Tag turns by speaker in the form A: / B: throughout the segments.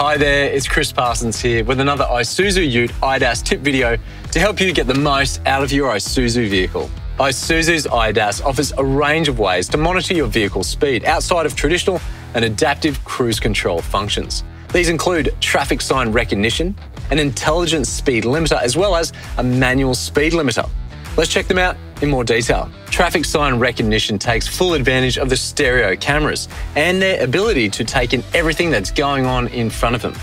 A: Hi there, it's Chris Parsons here with another Isuzu Ute IDAS tip video to help you get the most out of your Isuzu vehicle. Isuzu's IDAS offers a range of ways to monitor your vehicle's speed outside of traditional and adaptive cruise control functions. These include traffic sign recognition, an intelligent speed limiter, as well as a manual speed limiter. Let's check them out in more detail. Traffic sign recognition takes full advantage of the stereo cameras and their ability to take in everything that's going on in front of them.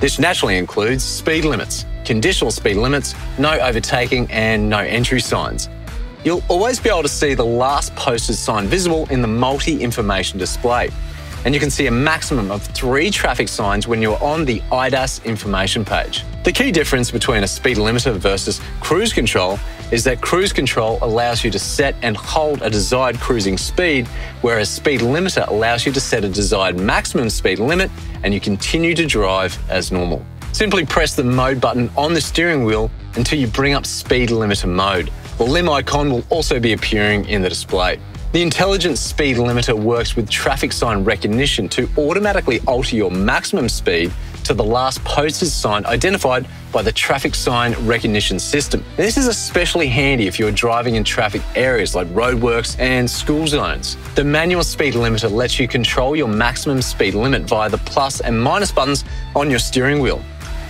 A: This naturally includes speed limits, conditional speed limits, no overtaking, and no entry signs. You'll always be able to see the last posted sign visible in the multi information display and you can see a maximum of three traffic signs when you're on the IDAS information page. The key difference between a speed limiter versus cruise control is that cruise control allows you to set and hold a desired cruising speed, whereas speed limiter allows you to set a desired maximum speed limit and you continue to drive as normal. Simply press the mode button on the steering wheel until you bring up speed limiter mode. The lim icon will also be appearing in the display. The intelligent speed limiter works with traffic sign recognition to automatically alter your maximum speed to the last posted sign identified by the traffic sign recognition system. This is especially handy if you're driving in traffic areas like roadworks and school zones. The manual speed limiter lets you control your maximum speed limit via the plus and minus buttons on your steering wheel.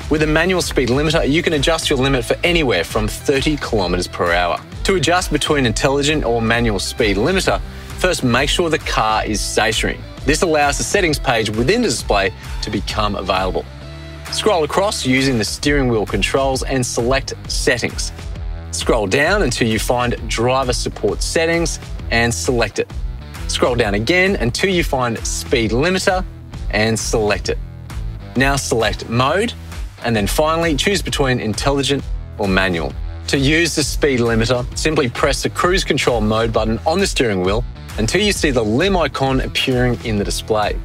A: With a manual speed limiter, you can adjust your limit for anywhere from 30 kilometers per hour. To adjust between intelligent or manual speed limiter, first make sure the car is stationary. This allows the settings page within the display to become available. Scroll across using the steering wheel controls and select Settings. Scroll down until you find Driver Support Settings and select it. Scroll down again until you find Speed Limiter and select it. Now select Mode and then finally choose between Intelligent or Manual. To use the speed limiter, simply press the cruise control mode button on the steering wheel until you see the lim icon appearing in the display.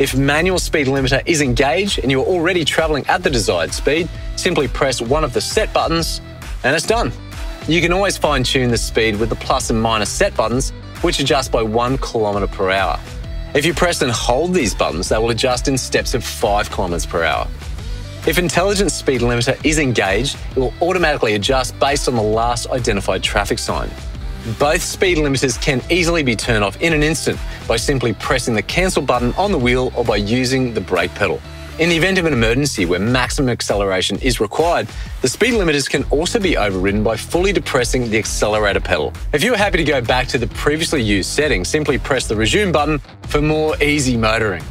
A: If manual speed limiter is engaged and you are already travelling at the desired speed, simply press one of the set buttons and it's done. You can always fine tune the speed with the plus and minus set buttons, which adjust by one kilometre per hour. If you press and hold these buttons, they will adjust in steps of five kilometres per hour. If intelligent speed limiter is engaged, it will automatically adjust based on the last identified traffic sign. Both speed limiters can easily be turned off in an instant by simply pressing the cancel button on the wheel or by using the brake pedal. In the event of an emergency where maximum acceleration is required, the speed limiters can also be overridden by fully depressing the accelerator pedal. If you're happy to go back to the previously used setting, simply press the resume button for more easy motoring.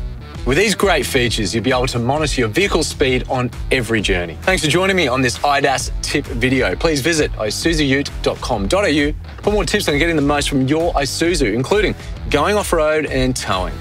A: With these great features, you'll be able to monitor your vehicle speed on every journey. Thanks for joining me on this IDAS tip video. Please visit isuzuute.com.au for more tips on getting the most from your Isuzu, including going off-road and towing.